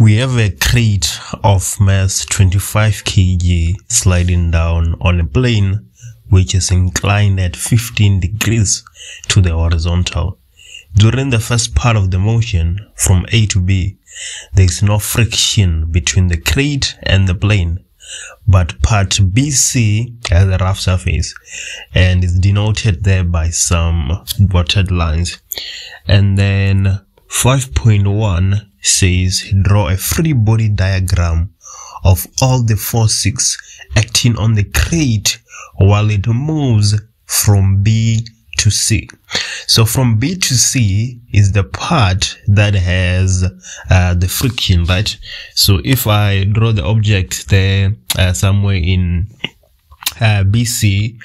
We have a crate of mass 25 kg sliding down on a plane which is inclined at 15 degrees to the horizontal. During the first part of the motion from A to B, there is no friction between the crate and the plane, but part BC has a rough surface and is denoted there by some dotted lines. And then 5.1 says he draw a free body diagram of all the forces acting on the crate while it moves from B to C. So from B to C is the part that has uh, the friction, right? So if I draw the object there uh, somewhere in uh, BC,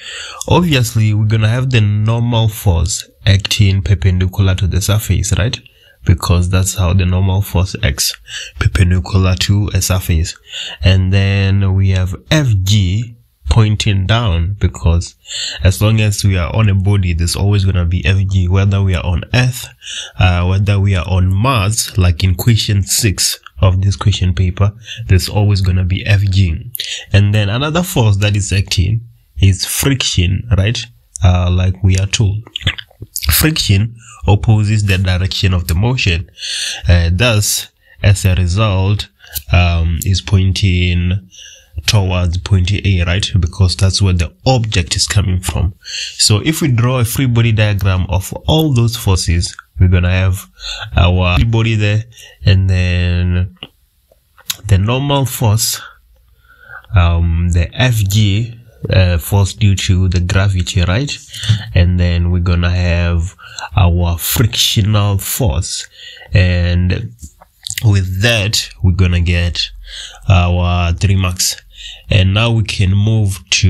obviously we're gonna have the normal force acting perpendicular to the surface, right? Because that's how the normal force acts, perpendicular to a surface. And then we have FG pointing down because as long as we are on a body, there's always going to be FG, whether we are on Earth, uh, whether we are on Mars, like in question six of this question paper, there's always going to be FG. And then another force that is acting is friction, right? Uh, like we are told. Friction opposes the direction of the motion. Uh, thus, as a result, um, is pointing towards point A, right? Because that's where the object is coming from. So if we draw a free body diagram of all those forces, we're gonna have our free body there and then the normal force, um, the FG, uh, force due to the gravity, right? And then we're gonna have our frictional force. And with that we're gonna get our three marks. And now we can move to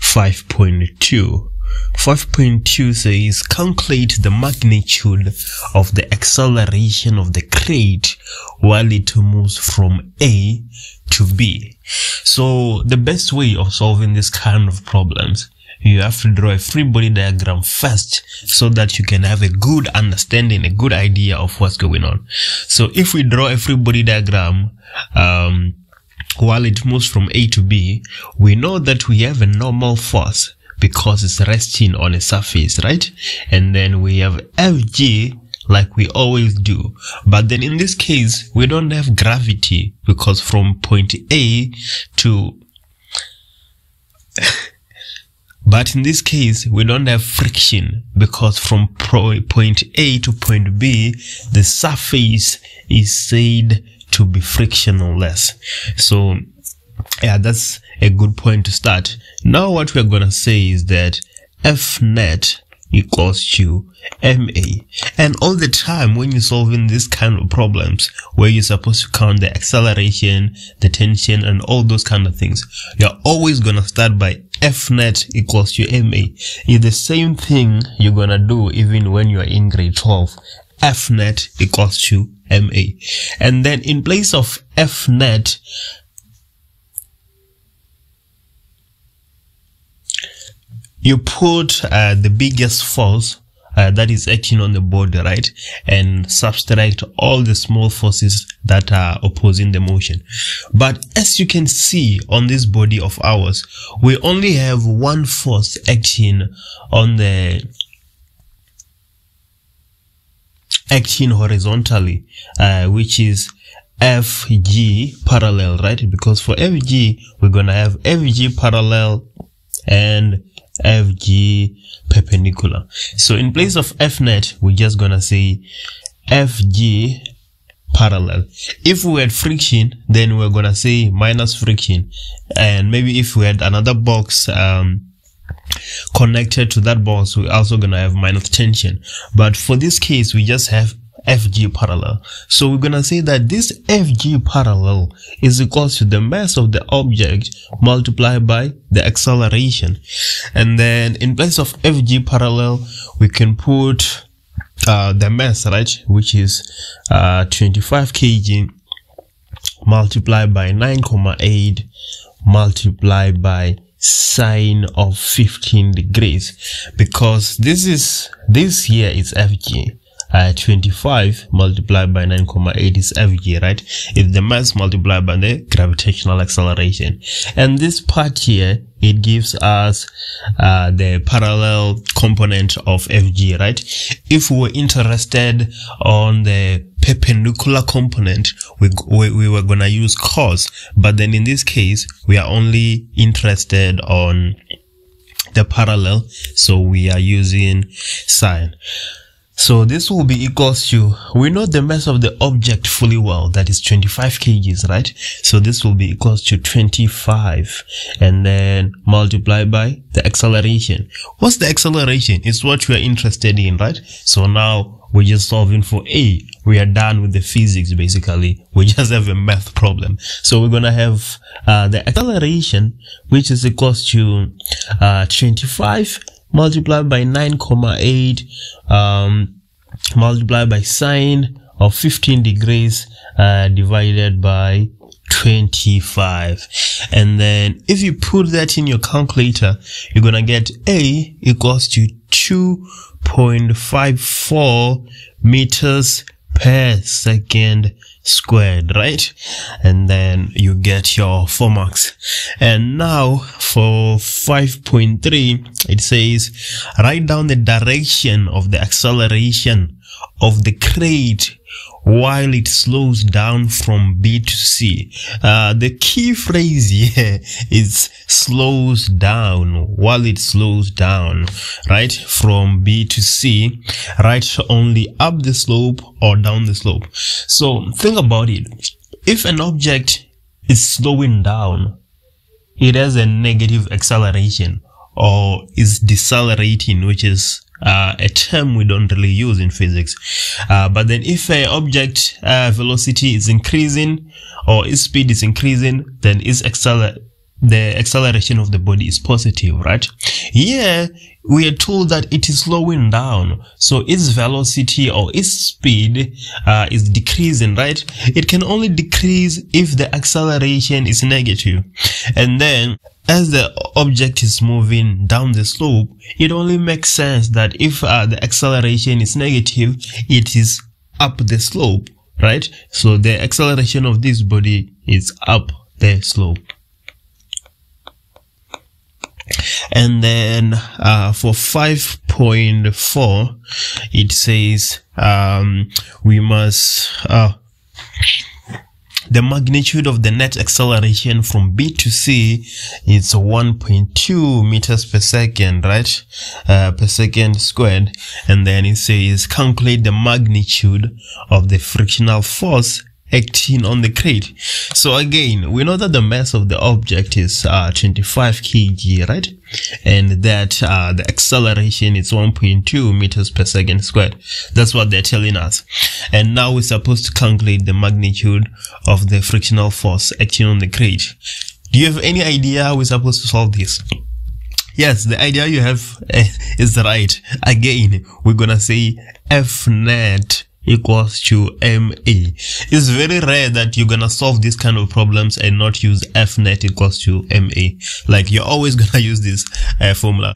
5.2 5.2 says calculate the magnitude of the acceleration of the crate while it moves from A to B. So the best way of solving this kind of problems you have to draw a free body diagram first so that you can have a good understanding, a good idea of what's going on. So if we draw a free body diagram, um, while it moves from A to B, we know that we have a normal force because it's resting on a surface, right? And then we have Fg like we always do. But then in this case, we don't have gravity because from point A to But in this case, we don't have friction because from point A to point B, the surface is said to be frictionless. So, yeah, that's a good point to start. Now, what we're going to say is that F net equals to MA. And all the time when you're solving this kind of problems where you're supposed to count the acceleration, the tension, and all those kind of things, you're always going to start by F net equals to MA. It's the same thing you're going to do even when you're in grade 12. F net equals to MA. And then in place of F net, you put uh, the biggest force uh, that is acting on the body, right? And subtract all the small forces that are opposing the motion. But as you can see on this body of ours, we only have one force acting on the acting horizontally, uh, which is FG parallel, right? Because for FG, we're going to have FG parallel and FG perpendicular. So in place of F net, we're just gonna say FG parallel. If we had friction, then we're gonna say minus friction. And maybe if we had another box, um, connected to that box, we're also gonna have minus tension. But for this case, we just have FG parallel. So we're gonna say that this FG parallel is equal to the mass of the object multiplied by the acceleration. And then in place of FG parallel, we can put uh, the mass, right? Which is uh, 25 kg multiplied by 9,8 multiplied by sine of 15 degrees because this is this here is FG uh, 25 multiplied by 9,8 is FG, right? It's the mass multiplied by the gravitational acceleration. And this part here, it gives us uh, the parallel component of FG, right? If we were interested on the perpendicular component, we, we, we were going to use cos. But then in this case, we are only interested on the parallel. So we are using sine. So this will be equals to, we know the mass of the object fully well, that is 25 kgs, right? So this will be equals to 25 and then multiply by the acceleration. What's the acceleration? It's what we are interested in, right? So now we're just solving for A. We are done with the physics basically. We just have a math problem. So we're gonna have uh, the acceleration, which is equals to uh, 25 multiplied by 9,8 um, multiplied by sine of 15 degrees uh, divided by 25 and then if you put that in your calculator you're gonna get a equals to 2.54 meters per second squared, right? And then you get your 4 marks. And now for 5.3, it says write down the direction of the acceleration of the crate while it slows down from B to C. Uh, the key phrase here is slows down while it slows down, right? From B to C, right? Only up the slope or down the slope. So think about it. If an object is slowing down, it has a negative acceleration or is decelerating, which is uh, a term we don't really use in physics. Uh, but then if a object uh, velocity is increasing or its speed is increasing, then its acceler the acceleration of the body is positive, right? Here, we are told that it is slowing down. So its velocity or its speed uh, is decreasing, right? It can only decrease if the acceleration is negative. And then as the object is moving down the slope, it only makes sense that if uh, the acceleration is negative, it is up the slope, right? So the acceleration of this body is up the slope. And then uh, for 5.4, it says um, we must uh, the magnitude of the net acceleration from B to C is 1.2 meters per second, right? Uh, per second squared. And then it says calculate the magnitude of the frictional force acting on the crate. So again, we know that the mass of the object is uh, 25 kg, right? And that uh, the acceleration is 1.2 meters per second squared. That's what they're telling us. And now we're supposed to calculate the magnitude of the frictional force acting on the crate. Do you have any idea how we're supposed to solve this? Yes, the idea you have uh, is right. Again, we're gonna say F net equals to MA. It's very rare that you're gonna solve these kind of problems and not use F net equals to MA. Like you're always gonna use this uh, formula.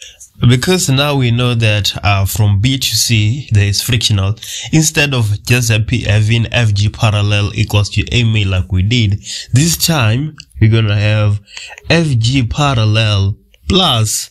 Because now we know that uh, from B to C there is frictional, instead of just having FG parallel equals to MA like we did, this time we're gonna have FG parallel plus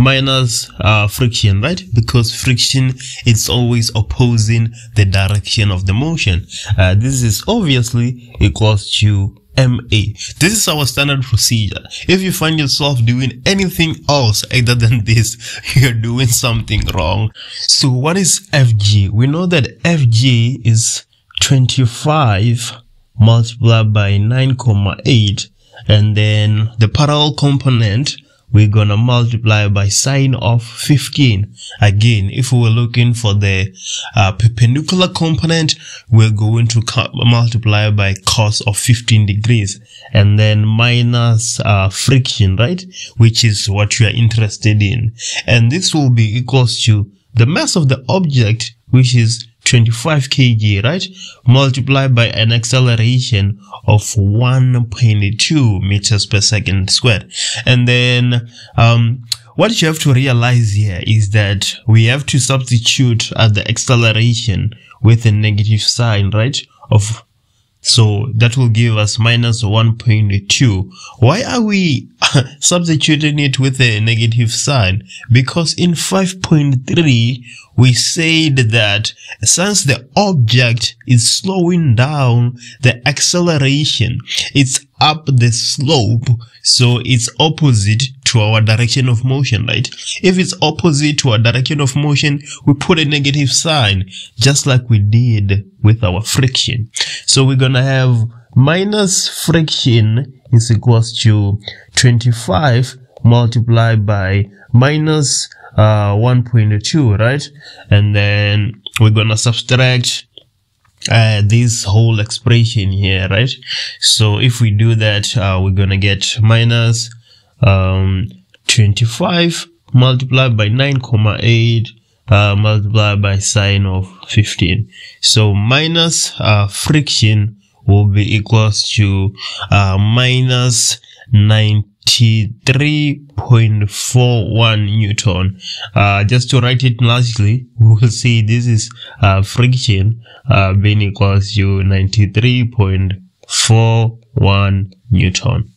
minus uh, friction, right? Because friction is always opposing the direction of the motion. Uh, this is obviously equals to MA. This is our standard procedure. If you find yourself doing anything else other than this, you're doing something wrong. So what is FG? We know that FG is 25 multiplied by 9,8 and then the parallel component we're gonna multiply by sine of 15 again if we were looking for the uh, perpendicular component we're going to multiply by cos of 15 degrees and then minus uh, friction right? Which is what you are interested in. And this will be equals to the mass of the object which is 25 kg, right? Multiplied by an acceleration of 1.2 meters per second squared. And then, um, what you have to realize here is that we have to substitute uh, the acceleration with a negative sign, right? Of so that will give us minus 1.2. Why are we substituting it with a negative sign? Because in 5.3, we said that since the object is slowing down the acceleration, it's up the slope. So it's opposite to our direction of motion, right? If it's opposite to our direction of motion, we put a negative sign, just like we did with our friction. So we're gonna have minus friction is equals to 25 multiplied by minus uh, 1.2, right? And then we're gonna subtract uh, this whole expression here, right? So if we do that, uh, we're gonna get minus um, 25 multiplied by 9,8 uh, multiplied by sine of 15. So minus uh, friction will be equals to uh, minus 93.41 Newton. Uh, just to write it largely, we will see this is uh, friction uh, being equals to 93.41 Newton.